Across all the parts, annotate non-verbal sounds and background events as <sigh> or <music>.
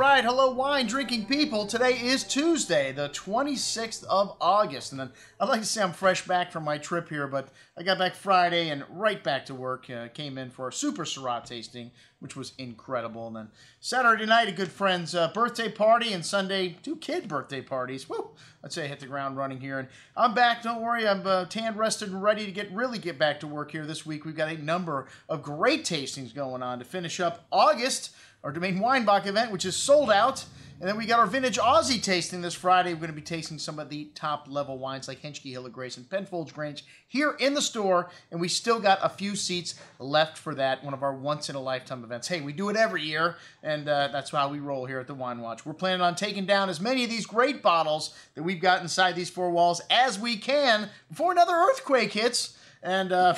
right, hello, wine drinking people. Today is Tuesday, the 26th of August. And then I'd like to say I'm fresh back from my trip here, but I got back Friday and right back to work. Uh, came in for a super Syrah tasting, which was incredible. And then Saturday night, a good friend's uh, birthday party, and Sunday, two kid birthday parties. Woo! I'd say I hit the ground running here. And I'm back, don't worry. I'm uh, tan, rested, and ready to get really get back to work here this week. We've got a number of great tastings going on to finish up August our Domaine Weinbach event, which is sold out. And then we got our vintage Aussie tasting this Friday. We're going to be tasting some of the top level wines like Henschke Hill of Grace and Penfolds Grange here in the store. And we still got a few seats left for that, one of our once in a lifetime events. Hey, we do it every year, and uh, that's how we roll here at the Wine Watch. We're planning on taking down as many of these great bottles that we've got inside these four walls as we can before another earthquake hits. And, uh,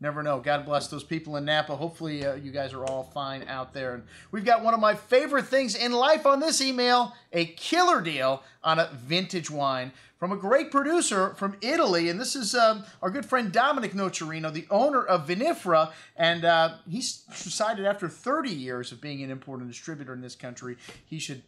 never know. God bless those people in Napa. Hopefully, uh, you guys are all fine out there. And we've got one of my favorite things in life on this email a killer deal on a vintage wine from a great producer from Italy. And this is um, our good friend Dominic Nocerino, the owner of Vinifera. And uh, he's decided after 30 years of being an importer and distributor in this country, he should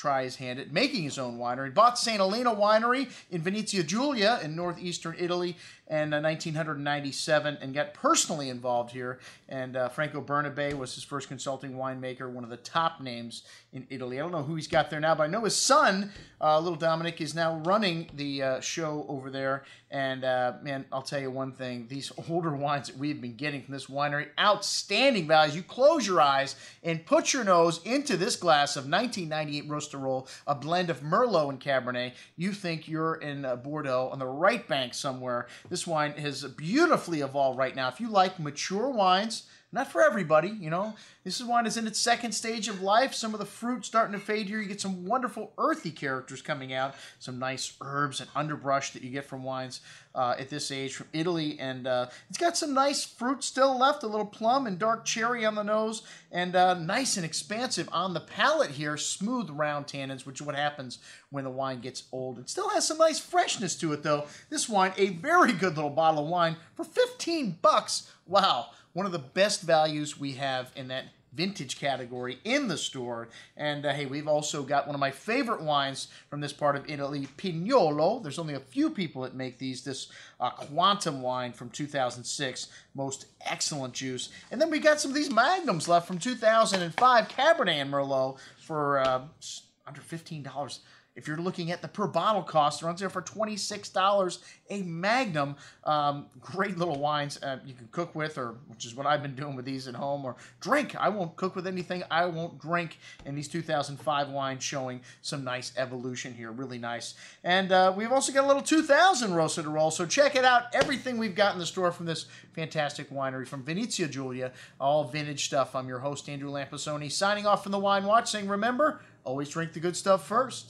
try his hand at making his own winery. Bought St. Elena Winery in Venezia Giulia in northeastern Italy in uh, 1997 and got personally involved here. And uh, Franco Bernabei was his first consulting winemaker, one of the top names in Italy. I don't know who he's got there now, but I know his son, uh, little Dominic, is now running the uh, show over there. And uh, man, I'll tell you one thing: these <laughs> older wines that we've been getting from this winery, outstanding values. You close your eyes and put your nose into this glass of 1998 Ros di Rol, a blend of Merlot and Cabernet. You think you're in uh, Bordeaux on the right bank somewhere. This this wine has beautifully evolved right now. If you like mature wines, not for everybody, you know. This is wine is in its second stage of life. Some of the fruit starting to fade here. You get some wonderful earthy characters coming out. Some nice herbs and underbrush that you get from wines uh, at this age from Italy. And uh, it's got some nice fruit still left. A little plum and dark cherry on the nose. And uh, nice and expansive on the palate here. Smooth round tannins, which is what happens when the wine gets old. It still has some nice freshness to it, though. This wine, a very good little bottle of wine for 15 bucks. Wow one of the best values we have in that vintage category in the store. And uh, hey, we've also got one of my favorite wines from this part of Italy, Pignolo. There's only a few people that make these. This uh, Quantum wine from 2006, most excellent juice. And then we got some of these Magnums left from 2005, Cabernet and Merlot for uh, under $15. If you're looking at the per bottle cost, it runs there for $26 a Magnum. Um, great little wines uh, you can cook with, or which is what I've been doing with these at home, or drink. I won't cook with anything I won't drink. And these 2005 wines showing some nice evolution here, really nice. And uh, we've also got a little 2000 Ros di Rol, so check it out. Everything we've got in the store from this fantastic winery from Venezia Giulia, all vintage stuff. I'm your host, Andrew Lampasone, signing off from the Wine Watch, saying remember, always drink the good stuff first.